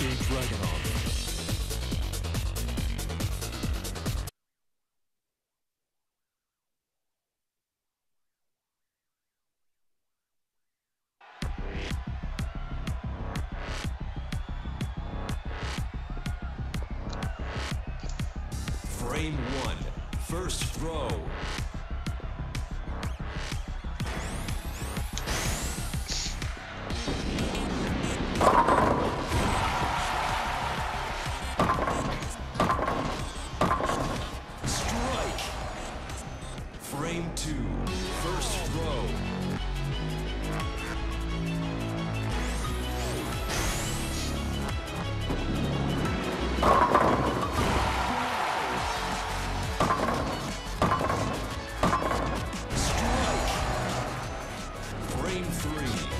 Sergei Dragunov. Frame one. First throw. Three.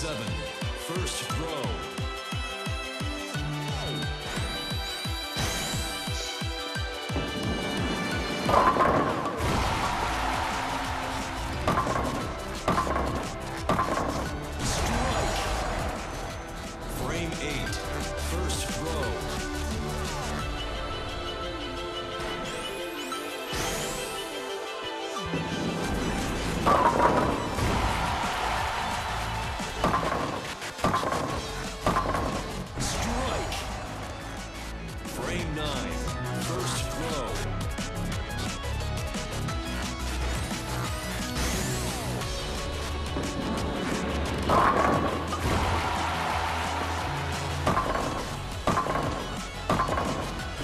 seven. First throw. Frame nine. First throw.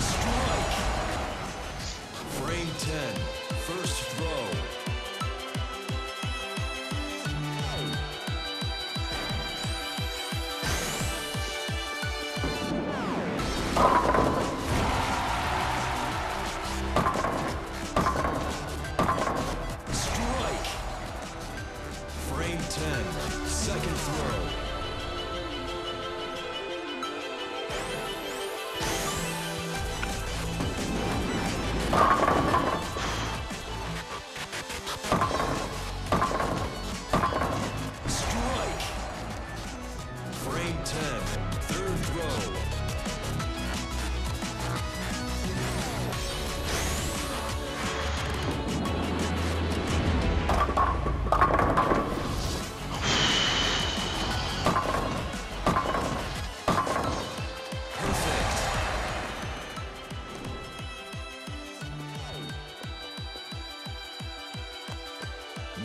Strike. Frame 10. First throw. second throw. you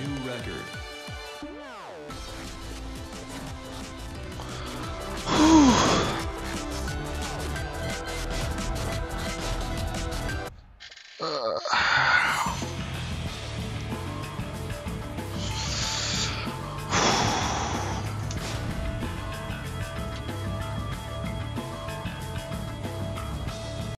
new record.